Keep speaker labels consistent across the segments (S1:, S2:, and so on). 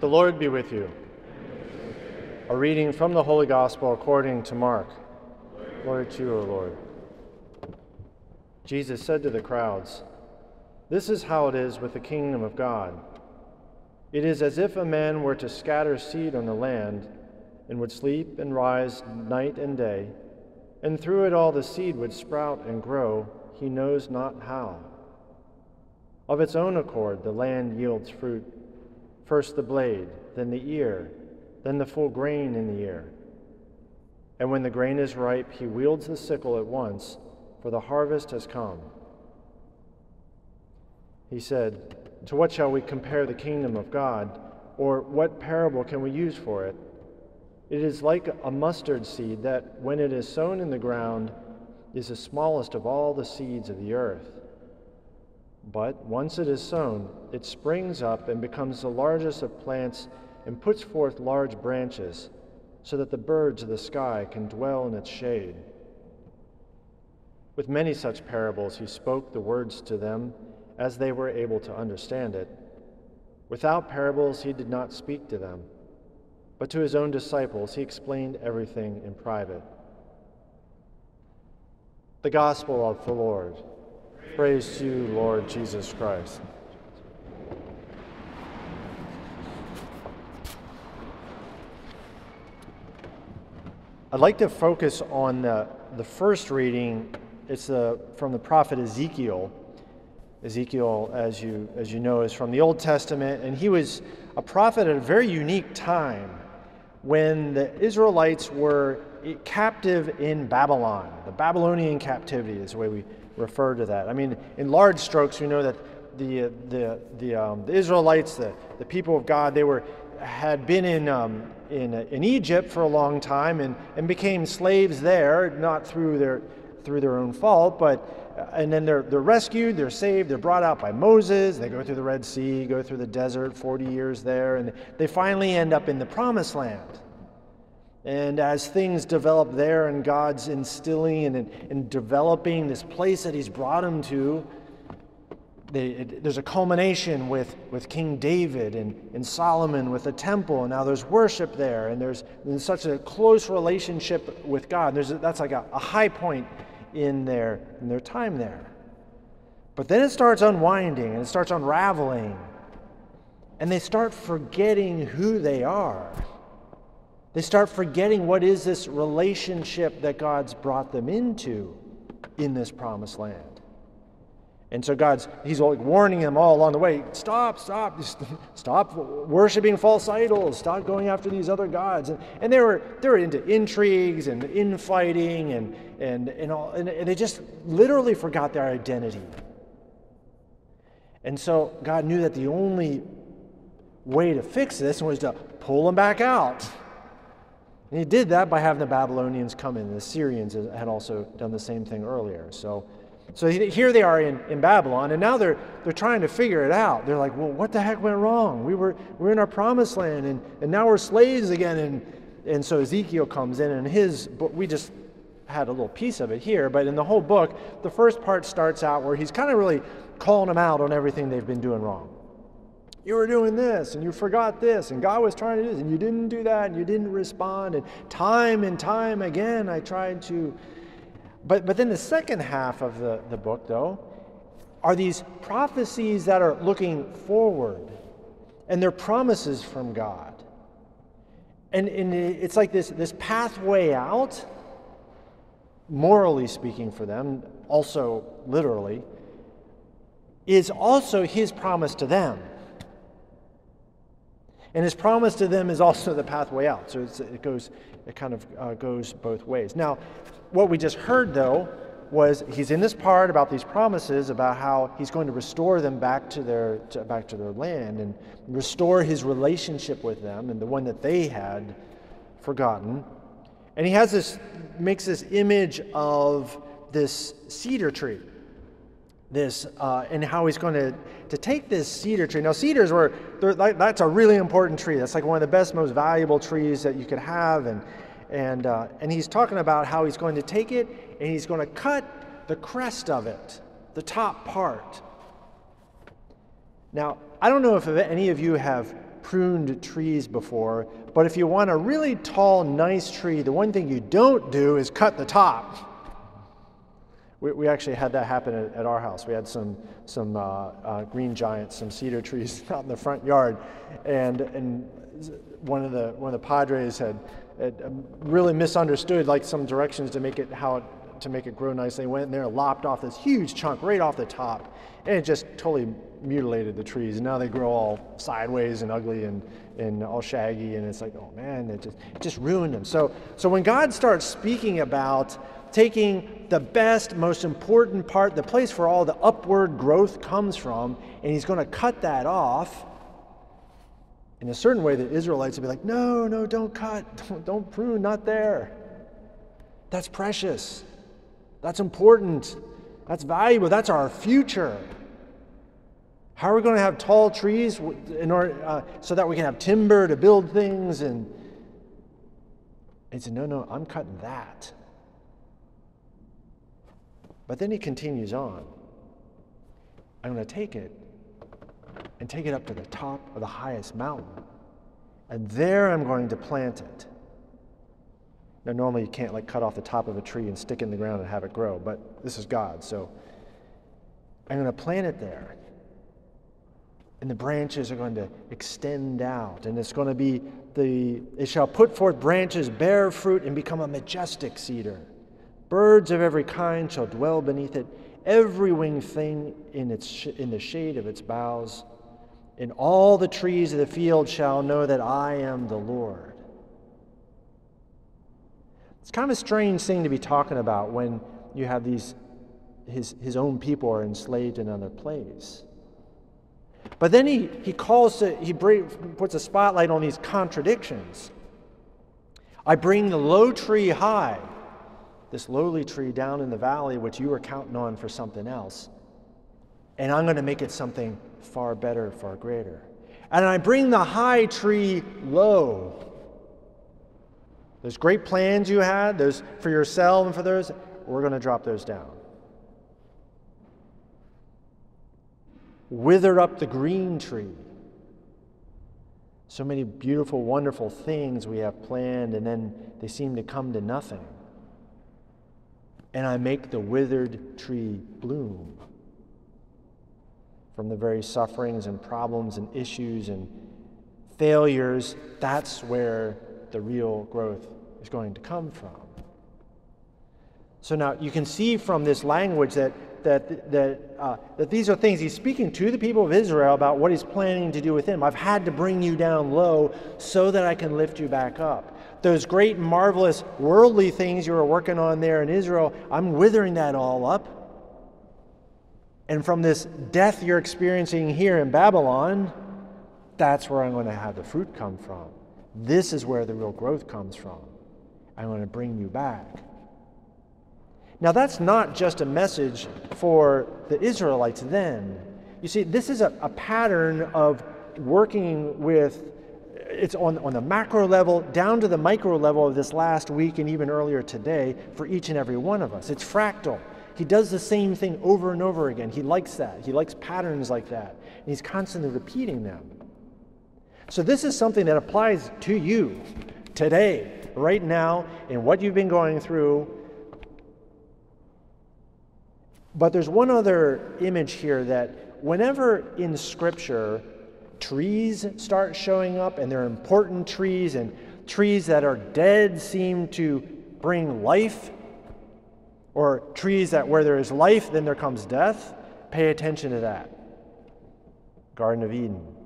S1: The Lord be with you. A reading from the Holy Gospel according to Mark. Glory to you, O Lord. Jesus said to the crowds, This is how it is with the kingdom of God. It is as if a man were to scatter seed on the land and would sleep and rise night and day, and through it all the seed would sprout and grow, he knows not how. Of its own accord, the land yields fruit first the blade, then the ear, then the full grain in the ear. And when the grain is ripe, he wields the sickle at once, for the harvest has come. He said, To what shall we compare the kingdom of God? Or what parable can we use for it? It is like a mustard seed that, when it is sown in the ground, is the smallest of all the seeds of the earth. But once it is sown, it springs up and becomes the largest of plants and puts forth large branches, so that the birds of the sky can dwell in its shade. With many such parables, he spoke the words to them as they were able to understand it. Without parables, he did not speak to them, but to his own disciples, he explained everything in private. The Gospel of the Lord. Praise to you, Lord Jesus Christ. I'd like to focus on the, the first reading. It's uh, from the prophet Ezekiel. Ezekiel, as you, as you know, is from the Old Testament, and he was a prophet at a very unique time when the Israelites were captive in Babylon. The Babylonian captivity is the way we refer to that. I mean, in large strokes, we know that the, the, the, um, the Israelites, the, the people of God, they were, had been in, um, in, in Egypt for a long time and, and became slaves there, not through their, through their own fault, but and then they're, they're rescued, they're saved, they're brought out by Moses, they go through the Red Sea, go through the desert, 40 years there, and they finally end up in the promised land. And as things develop there and God's instilling and, and developing this place that He's brought them to, they, it, there's a culmination with, with King David and, and Solomon with the temple, and now there's worship there, and there's, there's such a close relationship with God. There's a, that's like a, a high point in their, in their time there. But then it starts unwinding and it starts unraveling, and they start forgetting who they are. They start forgetting what is this relationship that God's brought them into in this promised land. And so God's he's like warning them all along the way, stop, stop, stop worshiping false idols, stop going after these other gods. And, and they were they were into intrigues and infighting and and and, all, and they just literally forgot their identity. And so God knew that the only way to fix this was to pull them back out. And he did that by having the Babylonians come in. The Assyrians had also done the same thing earlier. So, so here they are in, in Babylon, and now they're, they're trying to figure it out. They're like, well, what the heck went wrong? We were, we're in our promised land, and, and now we're slaves again. And, and so Ezekiel comes in, and his book, we just had a little piece of it here, but in the whole book, the first part starts out where he's kind of really calling them out on everything they've been doing wrong you were doing this and you forgot this and God was trying to do this and you didn't do that and you didn't respond. And time and time again, I tried to. But, but then the second half of the, the book, though, are these prophecies that are looking forward and they're promises from God. And, and it's like this, this pathway out, morally speaking for them, also literally, is also his promise to them. And his promise to them is also the pathway out. So it goes, it kind of uh, goes both ways. Now, what we just heard though was he's in this part about these promises about how he's going to restore them back to their to, back to their land and restore his relationship with them and the one that they had forgotten. And he has this makes this image of this cedar tree this uh, and how he's going to, to take this cedar tree. Now, cedars were, that's a really important tree. That's like one of the best, most valuable trees that you could have. And, and, uh, and he's talking about how he's going to take it and he's going to cut the crest of it, the top part. Now, I don't know if any of you have pruned trees before, but if you want a really tall, nice tree, the one thing you don't do is cut the top. We, we actually had that happen at, at our house. We had some, some uh, uh, green giants, some cedar trees out in the front yard, and, and one, of the, one of the padres had, had really misunderstood like some directions to make it how it, to make it grow nice. They went in there lopped off this huge chunk right off the top, and it just totally mutilated the trees. And now they grow all sideways and ugly and, and all shaggy, and it's like, oh man, it just, it just ruined them. So, so when God starts speaking about taking the best, most important part, the place where all the upward growth comes from, and he's going to cut that off. In a certain way, the Israelites would be like, no, no, don't cut, don't, don't prune, not there. That's precious. That's important. That's valuable. That's our future. How are we going to have tall trees in order, uh, so that we can have timber to build things? And he said, No, no, I'm cutting that. But then he continues on. I'm going to take it and take it up to the top of the highest mountain. And there I'm going to plant it. Now, normally you can't like cut off the top of a tree and stick it in the ground and have it grow, but this is God. So I'm going to plant it there. And the branches are going to extend out, and it's going to be the, it shall put forth branches, bear fruit, and become a majestic cedar. Birds of every kind shall dwell beneath it, every winged thing in, its sh- in the shade of its boughs. And all the trees of the field shall know that I am the Lord. It's kind of a strange thing to be talking about when you have these, his, his own people are enslaved in another place. But then he, he calls to, he puts a spotlight on these contradictions. I bring the low tree high this lowly tree down in the valley, which you were counting on for something else, and I'm going to make it something far better, far greater. And I bring the high tree low. Those great plans you had, those for yourself and for those, we're going to drop those down. Wither up the green tree. So many beautiful, wonderful things we have planned, and then they seem to come to nothing and I make the withered tree bloom. From the very sufferings and problems and issues and failures, that's where the real growth is going to come from. So now you can see from this language that, that, that, uh, that these are things he's speaking to the people of Israel about what he's planning to do with them. I've had to bring you down low so that I can lift you back up those great, marvelous, worldly things you were working on there in Israel, I'm withering that all up. And from this death you're experiencing here in Babylon, that's where I'm going to have the fruit come from. This is where the real growth comes from. I'm going to bring you back. Now, that's not just a message for the Israelites then. You see, this is a, a pattern of working with it's on, on the macro level down to the micro level of this last week and even earlier today for each and every one of us. It's fractal. He does the same thing over and over again. He likes that. He likes patterns like that. And he's constantly repeating them. So, this is something that applies to you today, right now, in what you've been going through. But there's one other image here that whenever in Scripture trees start showing up, and they're important trees, and trees that are dead seem to bring life, or trees that where there is life, then there comes death. Pay attention to that. Garden of Eden.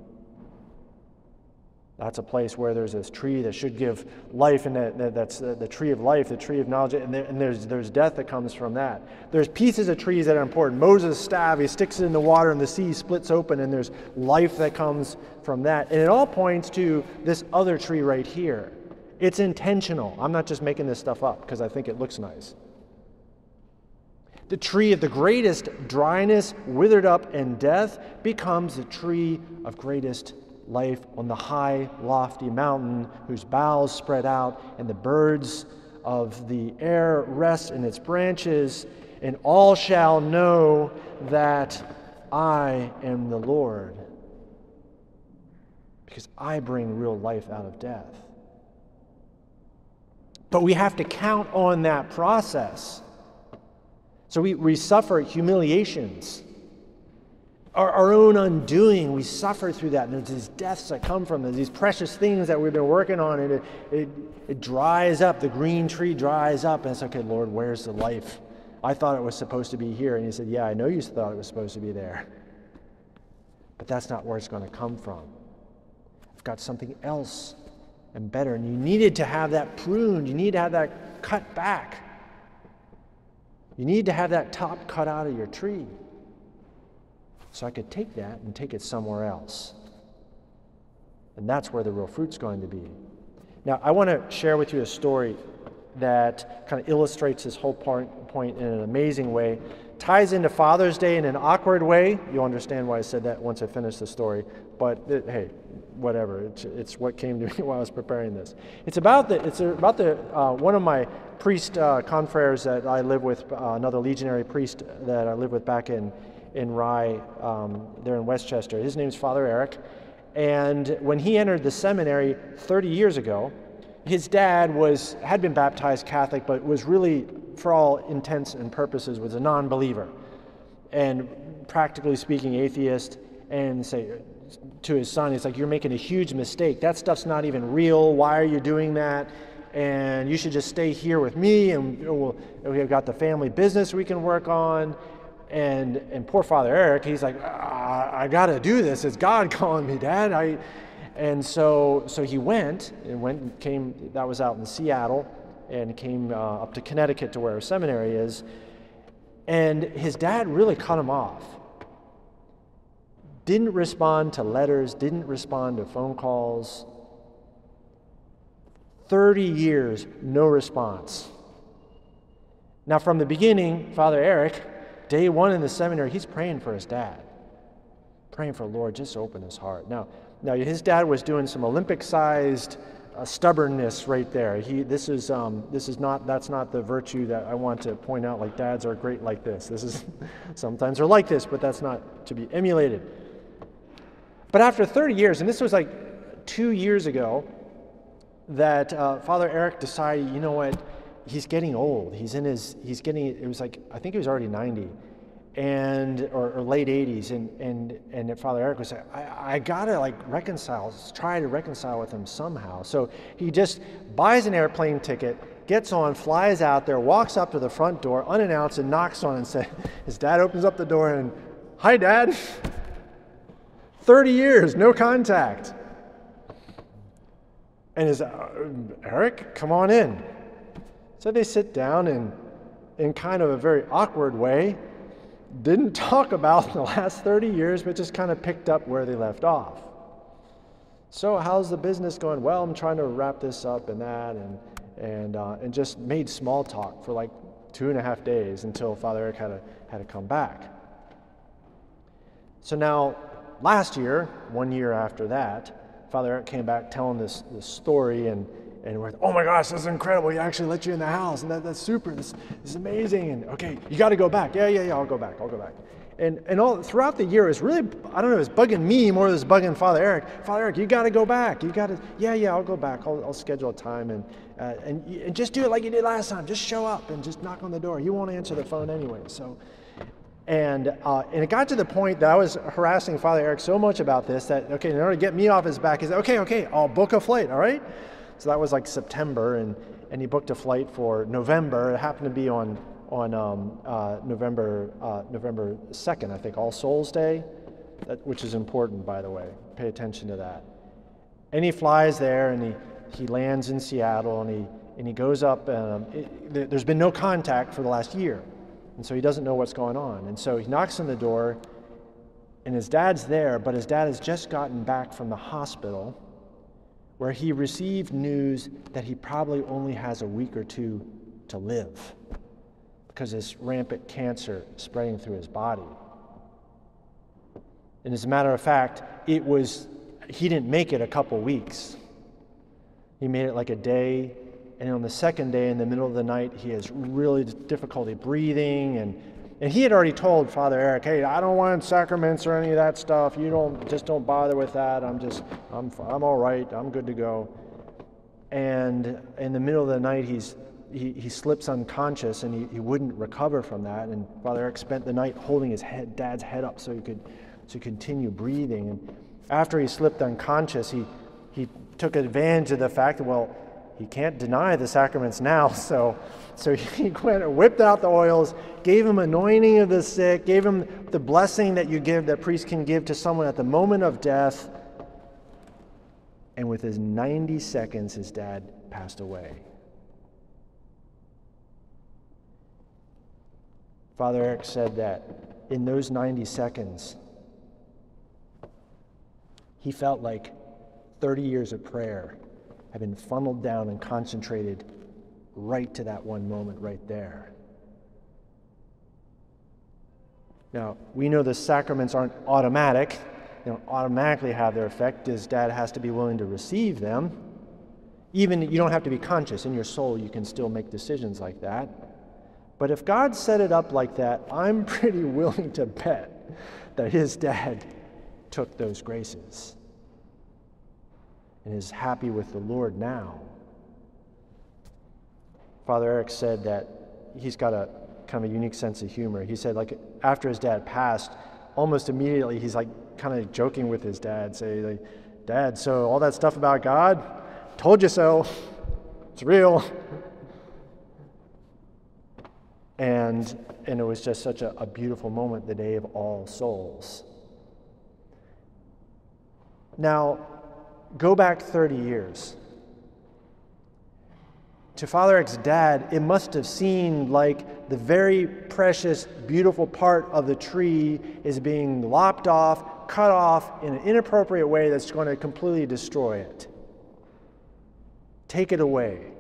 S1: That's a place where there's this tree that should give life, and that, that's the, tree of life, the tree of knowledge, and, there, and, there's, there's death that comes from that. There's pieces of trees that are important. Moses' staff, he sticks it in the water, and the sea splits open, and there's life that comes from that. And it all points to this other tree right here. It's intentional. I'm not just making this stuff up because I think it looks nice. The tree of the greatest dryness, withered up, and death becomes the tree of greatest life on the high, lofty mountain whose boughs spread out, and the birds of the air rest in its branches, and all shall know that I am the Lord. because I bring real life out of death. But we have to count on that process. So we, we suffer humiliations, our, our own undoing. We suffer through that. And there's these deaths that come from it, these precious things that we've been working on, and it, it, it dries up. The green tree dries up, and it's okay, Lord, where's the life? I thought it was supposed to be here. And he said, Yeah, I know you thought it was supposed to be there. But that's not where it's going to come from. I've got something else and better. And you needed to have that pruned, you need to have that cut back. You need to have that top cut out of your tree. So I could take that and take it somewhere else. And that's where the real fruit's going to be. Now, I want to share with you a story that kind of illustrates this whole point in an amazing way. Ties into Father's Day in an awkward way. You'll understand why I said that once I finish the story. But it, hey, whatever. It's, it's, what came to me while I was preparing this. It's about the. It's about the. Uh, one of my priest uh, confreres that I live with, uh, another legionary priest that I live with back in in Rye, um, there in Westchester. His name's Father Eric, and when he entered the seminary 30 years ago, his dad was had been baptized Catholic, but was really, for all intents and purposes, was a non-believer, and practically speaking, atheist. And say to his son, he's like, "You're making a huge mistake. That stuff's not even real. Why are you doing that?" And you should just stay here with me, and we'll, we've got the family business we can work on. And and poor Father Eric, he's like, I, I got to do this. It's God calling me, Dad. I and so, so he went and went and came, that was out in Seattle, and came uh, up to Connecticut to where our seminary is. And his dad really cut him off. Didn't respond to letters, didn't respond to phone calls. 30 years, no response. Now, from the beginning, Father Eric, day one in the seminary, he's praying for his dad, praying for Lord, just open his heart. Now, now, his dad was doing some Olympic-sized uh, stubbornness right there. He, this is, um, this is not, that's not the virtue that I want to point out. Like dads are great like this. This is, sometimes they're like this, but that's not to be emulated. But after 30 years, and this was like two years ago, that uh, Father Eric decided, you know what, he's getting old. He's in his, he's getting, it was like, I think he was already 90 and or, or, late 80s and and and father eric was like I, I gotta like reconcile try to reconcile with him somehow. So he just buys an airplane ticket gets on flies out there walks up to the front door unannounced and knocks on and says his dad opens up the door and hi dad. 30 years no contact. And his uh, eric come on in so they sit down and in kind of a very awkward way didn't talk about the last 30 years, but just kind of picked up where they left off. So, how's the business going? Well, I'm trying to wrap this up and that, and, and, uh, and just made small talk for like two and a half days until Father Eric had to, had to come back. So, now last year, one year after that, Father Eric came back telling this, this story, and and we're, like, oh my gosh, this is incredible. He actually let you in the house, and that, that's super. This, this is amazing. And okay, you got to go back. Yeah, yeah, yeah, I'll go back. I'll go back. And, and all throughout the year, it's really, I don't know, it's bugging me more than it's bugging Father Eric. Father Eric, you got to go back. You got to, yeah, yeah, I'll go back. I'll, I'll schedule a time and, uh, and, and just do it like you did last time. Just show up and just knock on the door. You won't answer the phone anyway. So, and, uh, and it got to the point that I was harassing Father Eric so much about this that, okay, in order to get me off his back, he said, okay, okay, I'll book a flight, all right? So that was like September, and, and he booked a flight for November. It happened to be on, on um, uh, November, uh, November 2nd, I think, All Souls Day, that, which is important, by the way. Pay attention to that. And he flies there, and he, he lands in Seattle, and he, and he goes up. Um, it, there's been no contact for the last year, and so he doesn't know what's going on. And so he knocks on the door, and his dad's there, but his dad has just gotten back from the hospital where he received news that he probably only has a week or two to live because this rampant cancer spreading through his body. And as a matter of fact, it was he didn't make it a couple weeks. He made it like a day, and on the second day, in the middle of the night, he has really difficulty breathing, and And he had already told Father Eric, "Hey, I don't want sacraments or any of that stuff. You don't just don't bother with that. I'm just I'm I'm all right. I'm good to go." And in the middle of the night, he's he, he slips unconscious and he, he wouldn't recover from that. And Father Eric spent the night holding his head, dad's head up so he could to continue breathing. And after he slipped unconscious, he he took advantage of the fact that well he can't deny the sacraments now. So, so he went and whipped out the oils, gave him anointing of the sick, gave him the blessing that you give, that priests can give to someone at the moment of death. And within 90 seconds, his dad passed away. Father Eric said that in those 90 seconds, he felt like 30 years of prayer have been funneled down and concentrated right to that one moment right there. Now, we know the sacraments aren't automatic. They don't automatically have their effect. His dad has to be willing to receive them. Even you don't have to be conscious. In your soul, you can still make decisions like that. But if God set it up like that, I'm pretty willing to bet that his dad took those graces and is happy with the Lord now. Father Eric said that he's got a kind of a unique sense of humor. He said, like, after his dad passed, almost immediately he's like kind of joking with his dad, say, like, Dad, so all that stuff about God, told you so. It's real. And, and it was just such a, a beautiful moment, the day of all souls. Now, go back 30 years. To Father Eric's dad, it must have seemed like the very precious, beautiful part of the tree is being lopped off, cut off in an inappropriate way that's going to completely destroy it. Take it away,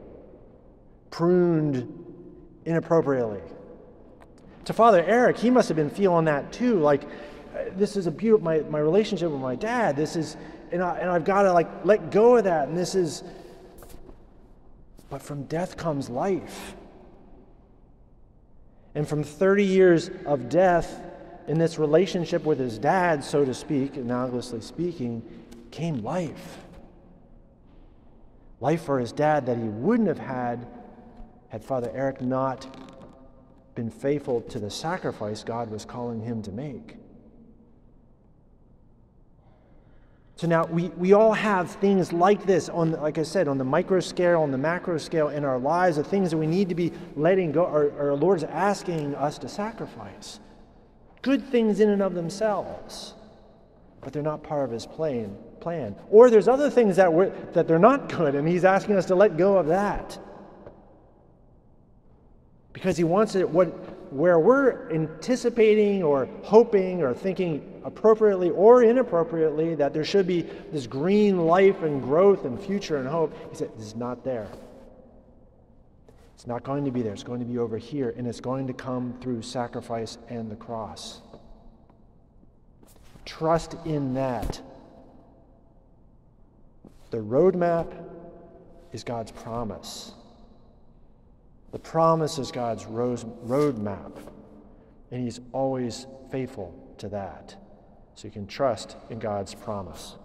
S1: pruned inappropriately. To Father Eric, he must have been feeling that too. Like, uh, this is a beautiful, my, my relationship with my dad, this is, and, I, and I've got to like let go of that. And this is, but from death comes life. And from 30 years of death in this relationship with his dad, so to speak, analogously speaking, came life. Life for his dad that he wouldn't have had had Father Eric not been faithful to the sacrifice God was calling him to make. So now we, we all have things like this on, like I said, on the micro scale, on the macro scale in our lives, the things that we need to be letting go, or our Lord's asking us to sacrifice. Good things in and of themselves, but they're not part of His plan. plan. Or there's other things that, we're, that they're not good, and He's asking us to let go of that. Because He wants it, what, where we're anticipating or hoping or thinking appropriately or inappropriately that there should be this green life and growth and future and hope, he said, This is not there. It's not going to be there. It's going to be over here, and it's going to come through sacrifice and the cross. Trust in that. The roadmap is God's promise. The promise is God's roadmap, and He's always faithful to that. So you can trust in God's promise.